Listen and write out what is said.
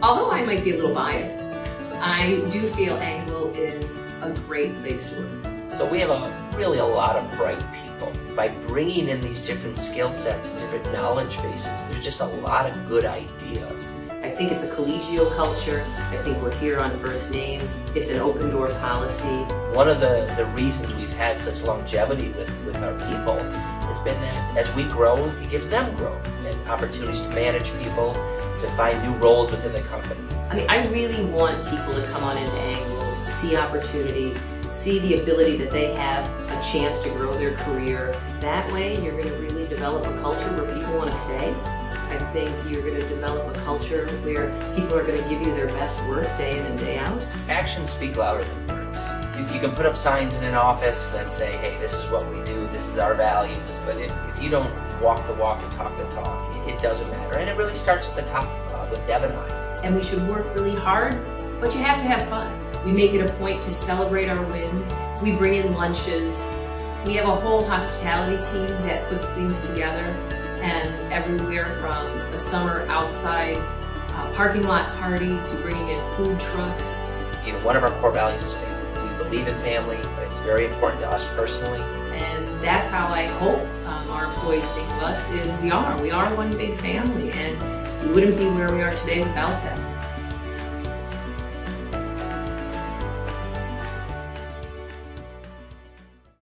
Although I might be a little biased, I do feel Anguil is a great place to work. So we have a really a lot of bright people. By bringing in these different skill sets and different knowledge bases, there's just a lot of good ideas. I think it's a collegial culture. I think we're here on first names. It's an open door policy. One of the, the reasons we've had such longevity with, with our people has been that as we grow, it gives them growth and opportunities to manage people, to find new roles within the company. I mean, I really want people to come on into Anguil, see opportunity, see the ability that they have a chance to grow their career. That way, you're going to really develop a culture where people want to stay. I think you're going to develop a culture where people are going to give you their best work day in and day out. Actions speak louder than words. You, you can put up signs in an office that say, hey, this is what we do, this is our values, but if, if you don't walk the walk and talk the talk, it, it doesn't matter. And it really starts at the top uh, with Deb and I. And we should work really hard, but you have to have fun. We make it a point to celebrate our wins. We bring in lunches. We have a whole hospitality team that puts things together and everywhere from a summer outside uh, parking lot party to bringing in food trucks. You know, one of our core values is family. We believe in family, but it's very important to us personally. And that's how I hope um, our employees think of us is we are. We are one big family and we wouldn't be where we are today without them.